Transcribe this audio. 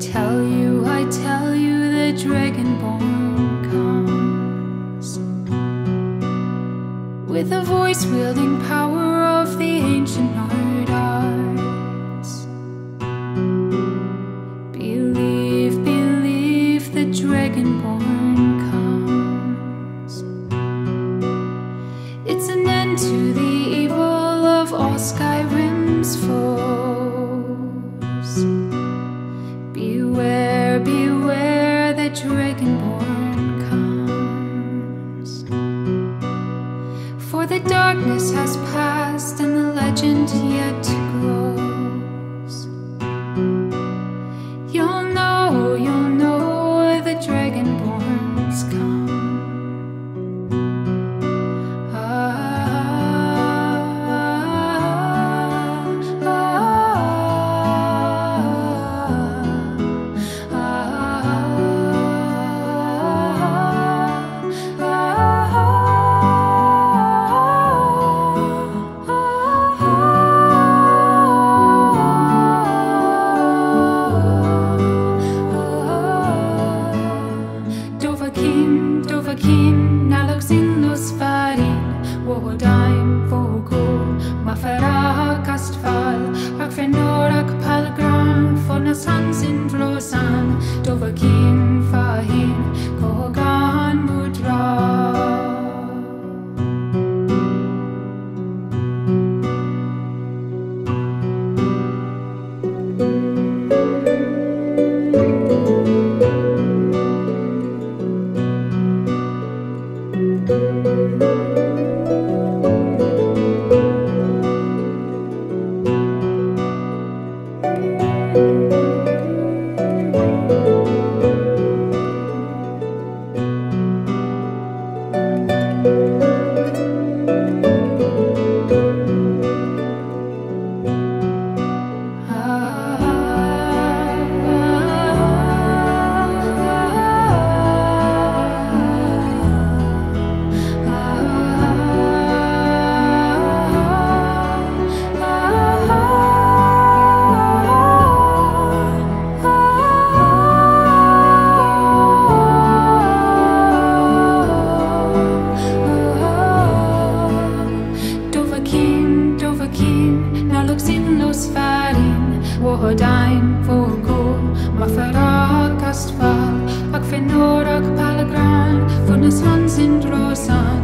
Tell you, I tell you, the Dragonborn comes with a voice wielding power of the ancient art arts. Believe, believe, the Dragonborn comes. It's an end to the evil of all Skyrim's foes. Beware, beware, the Dragonborn comes. For the darkness has passed and the legend yet to Joaquim, na looks in Luz Farin, War Dime, for Gold, Maferal. da lux in los farin wo ho dein vor go ma ferak ast far ak fenorak palagran von es hans in rosan.